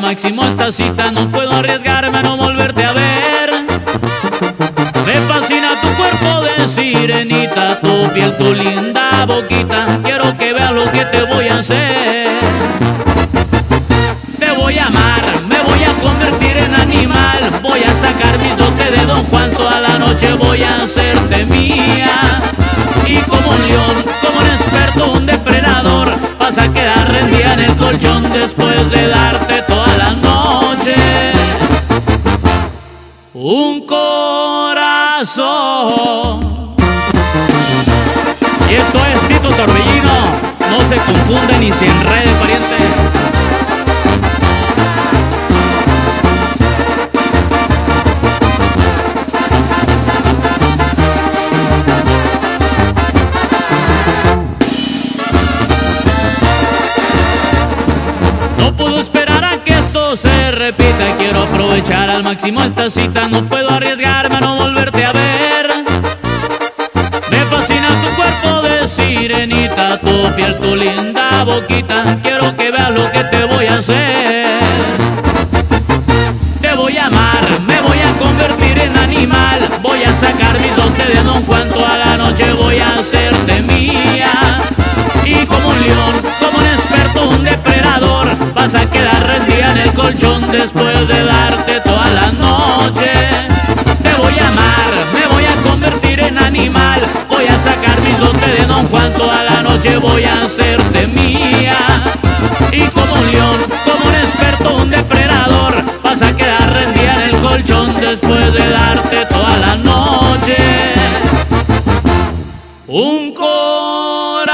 máximo esta cita, no puedo arriesgarme a no volverte a ver. Me fascina tu cuerpo de sirenita, tu piel, tu linda boquita. Quiero que veas lo que te voy a hacer. Te voy a amar, me voy a convertir en animal. Voy a sacar mis dotes de Don Juan, toda la noche voy a hacerte mía. Y como un león, como un experto, un depredador, vas a quedar rendida en el colchón después de darte Un corazón. Y esto es Tito Torbellino. No se confunde ni se enrede, pariente. No puedo esperar a que esto se repita. Aprovechar al máximo esta cita. No puedo arriesgarme a no volverte a ver. Me fascina tu cuerpo de sirenita, tu piel, tu linda boquita. Quiero que veas lo que te voy a hacer. Después de darte toda la noche. Te voy a amar, me voy a convertir en animal. Voy a sacar mis dotes de Don Juan toda la noche. Voy a hacerte mía. Y como un león, como un experto, un depredador, vas a quedar rendida en el colchón después de darte toda la noche. Un corazón.